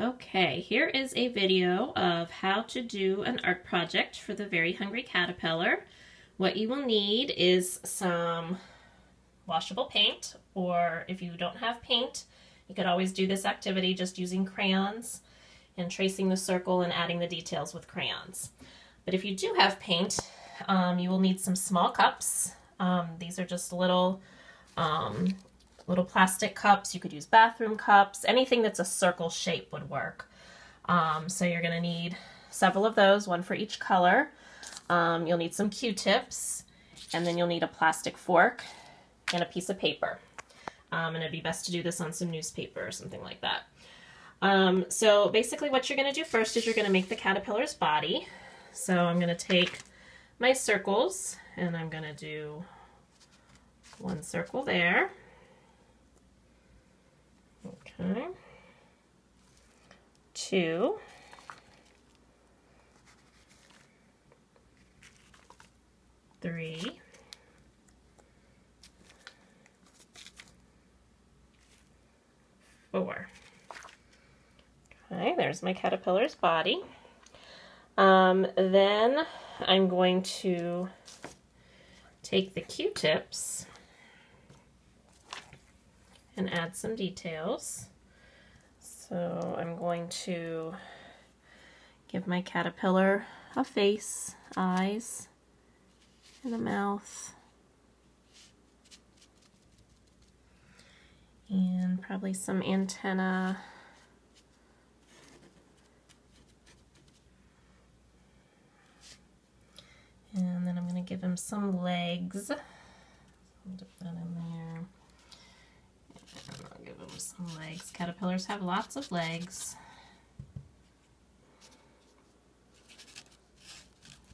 Okay, here is a video of how to do an art project for the Very Hungry Caterpillar. What you will need is some washable paint, or if you don't have paint, you could always do this activity just using crayons and tracing the circle and adding the details with crayons. But if you do have paint, um, you will need some small cups. Um, these are just little um, little plastic cups. You could use bathroom cups. Anything that's a circle shape would work. Um, so you're going to need several of those, one for each color. Um, you'll need some Q-tips, and then you'll need a plastic fork and a piece of paper. Um, and it'd be best to do this on some newspaper or something like that. Um, so basically what you're going to do first is you're going to make the caterpillar's body. So I'm going to take my circles, and I'm going to do one circle there. Two. Three. Four. Okay, there's my caterpillar's body. Um, then I'm going to take the Q-tips and add some details. So I'm going to give my caterpillar a face, eyes, and a mouth. And probably some antenna. And then I'm going to give him some legs. I'll dip that in there. And I'll give them some legs. Caterpillars have lots of legs.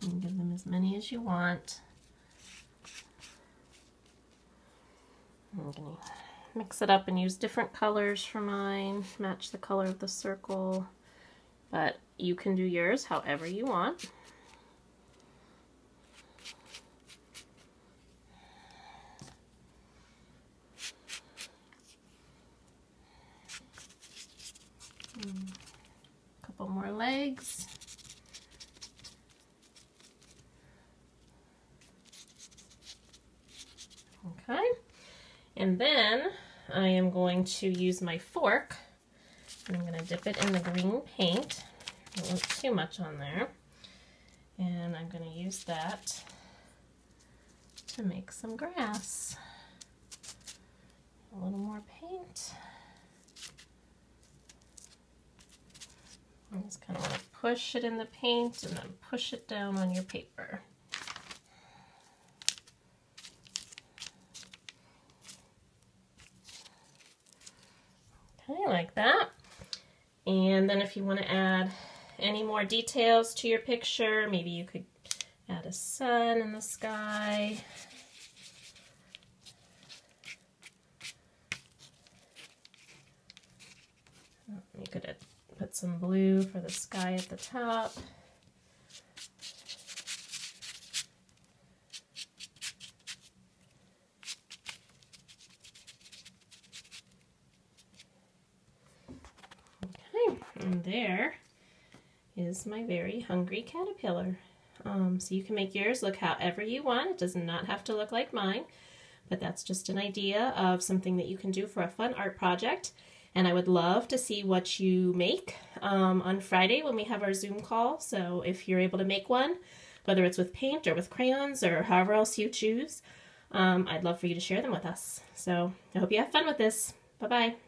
You can give them as many as you want. I'm going to mix it up and use different colors for mine, match the color of the circle, but you can do yours however you want. Couple more legs. Okay, and then I am going to use my fork. I'm going to dip it in the green paint. Don't want too much on there. And I'm going to use that to make some grass. A little more paint. Just kind of want to push it in the paint and then push it down on your paper. Okay, like that. And then if you want to add any more details to your picture, maybe you could add a sun in the sky. You could put some blue for the sky at the top. Okay, and there is my very hungry caterpillar. Um, so you can make yours look however you want. It does not have to look like mine, but that's just an idea of something that you can do for a fun art project and I would love to see what you make um, on Friday when we have our Zoom call. So if you're able to make one, whether it's with paint or with crayons or however else you choose, um, I'd love for you to share them with us. So I hope you have fun with this. Bye-bye.